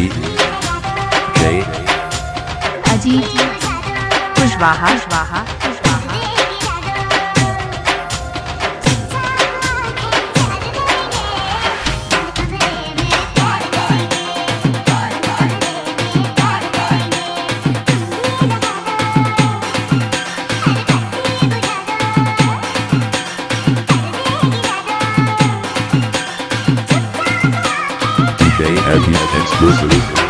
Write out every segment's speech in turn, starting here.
J Ajit Kushwaha Kushwaha. Kushwaha. day as yet exclusive.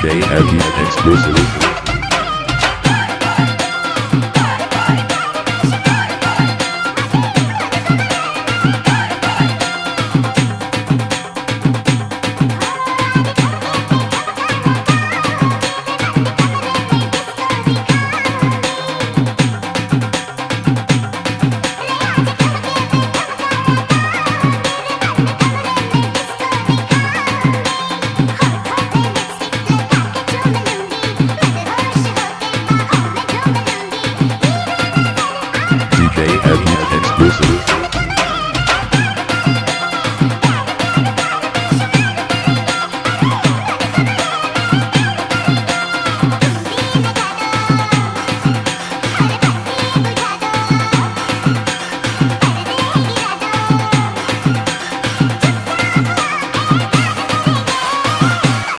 DJ the exclusive.